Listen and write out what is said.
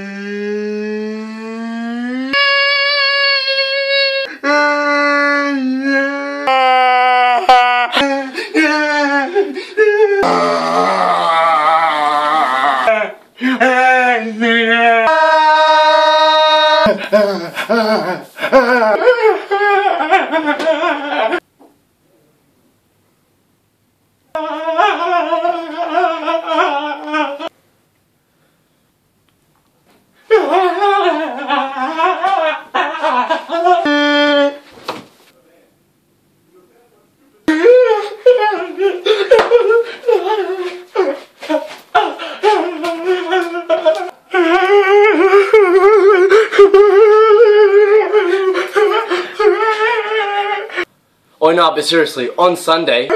Ah! Oh, no, but seriously, on Sunday.